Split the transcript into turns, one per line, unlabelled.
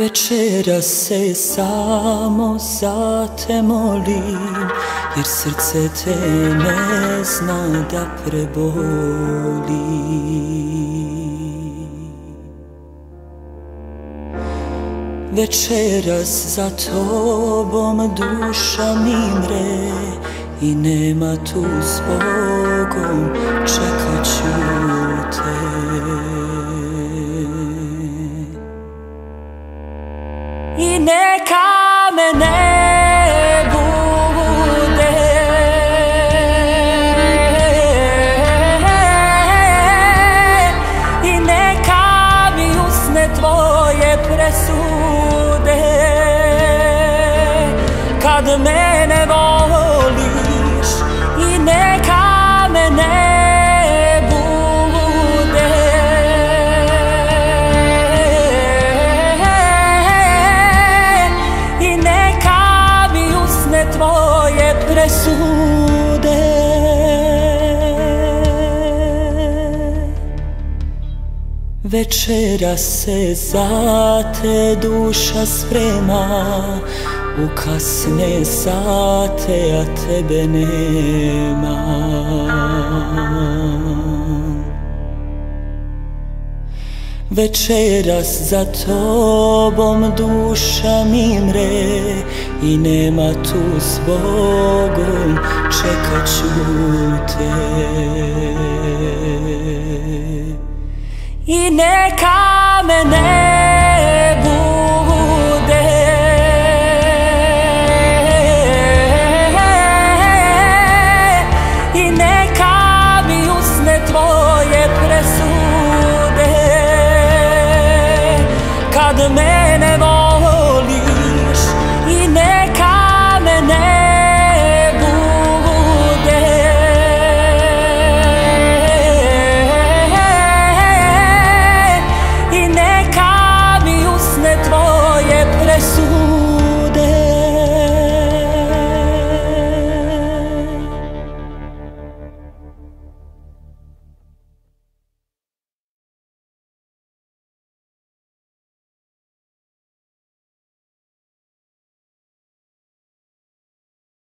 Večera se samo za te molim Jer srce te ne zna da preboli Večeras za tobom duša mi mre I nema tu s Bogom čekat ću te. I neka me ne bude. I neka mi usne tvoje presude. Kad mene voliš i neka me ne presude Večera se za te duša sprema U kasne sate, a tebe nema. Večeras za tobom duša mi mre I nema tu s Bogom čekat ću te I neka me ne